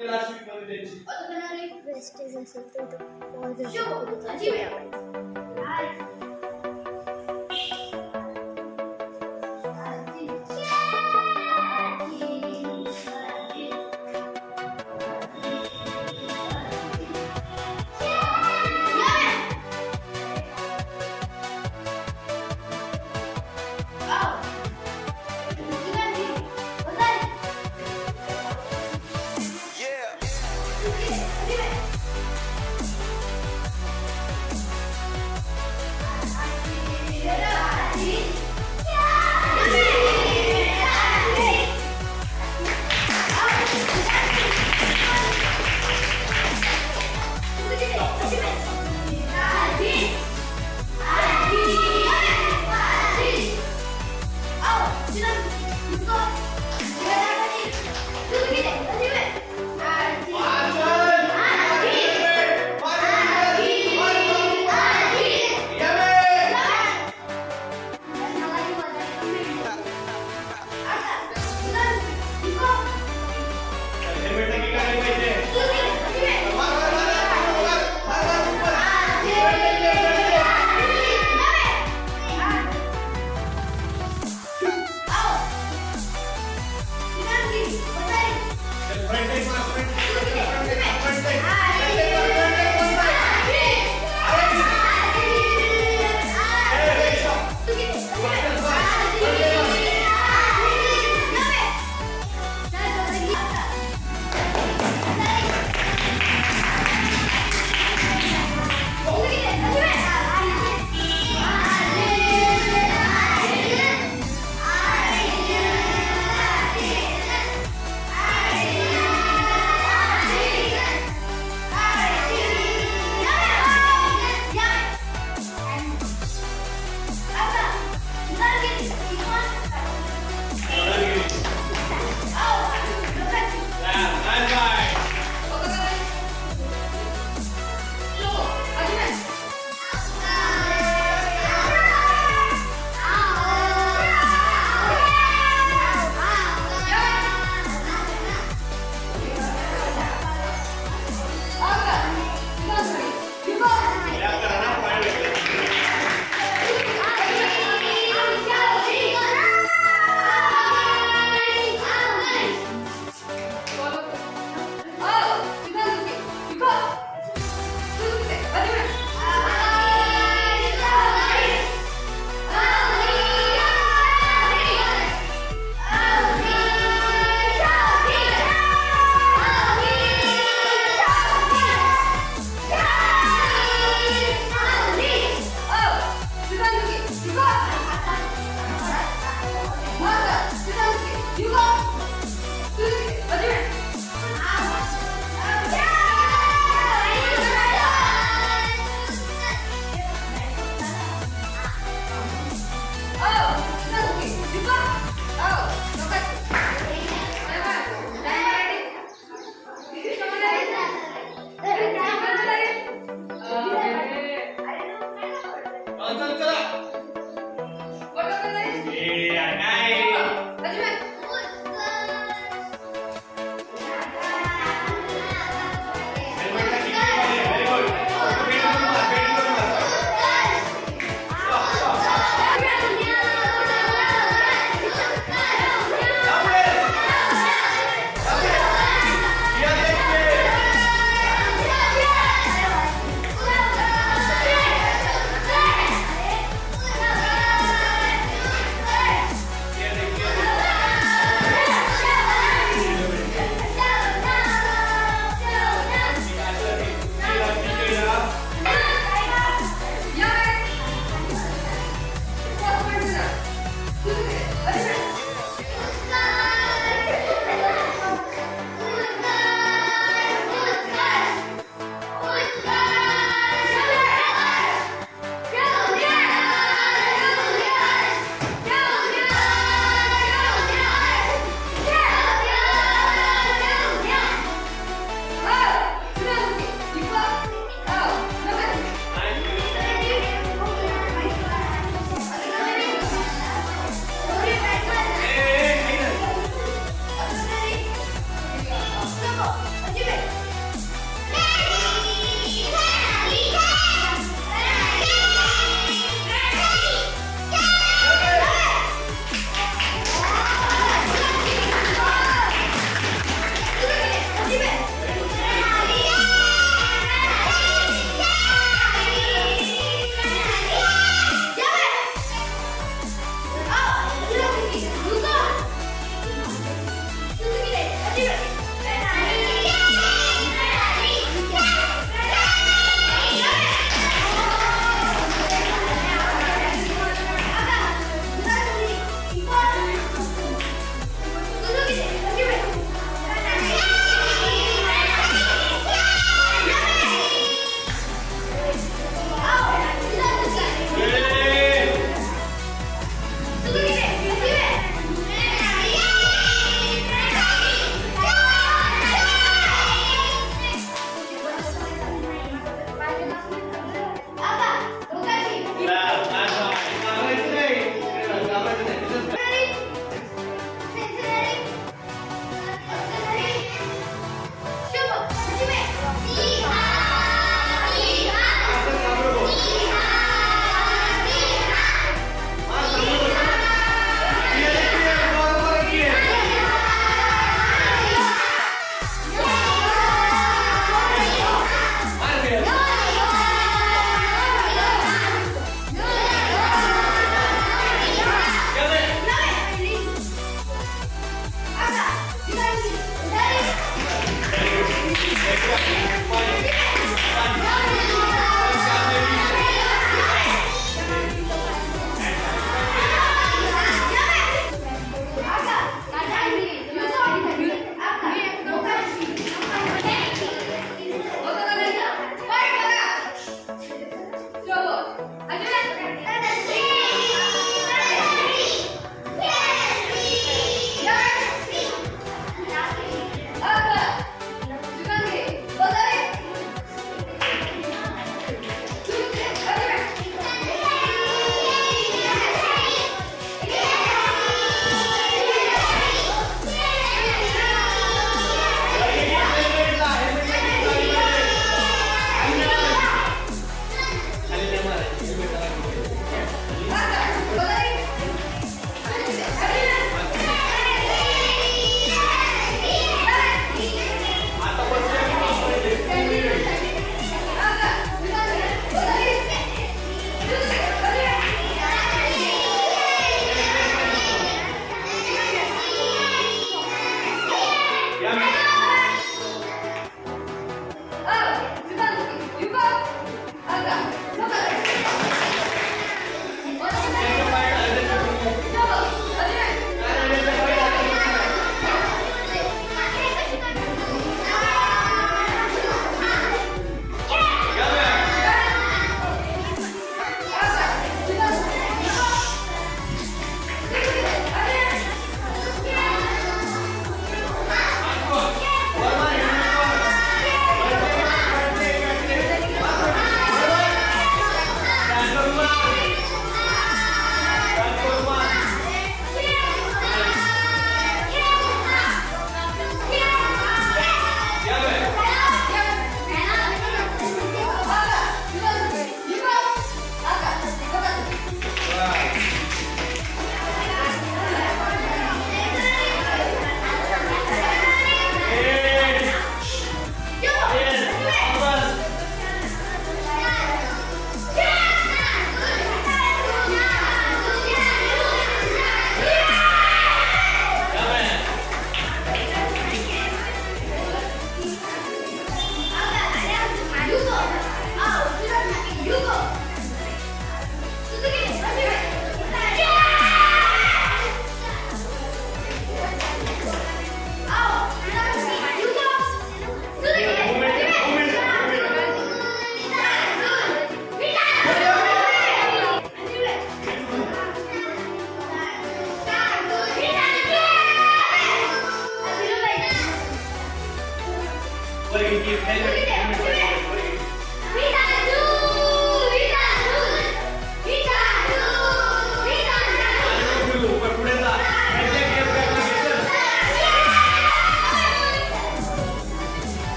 last week मध्ये त्यांची wastage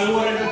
algo era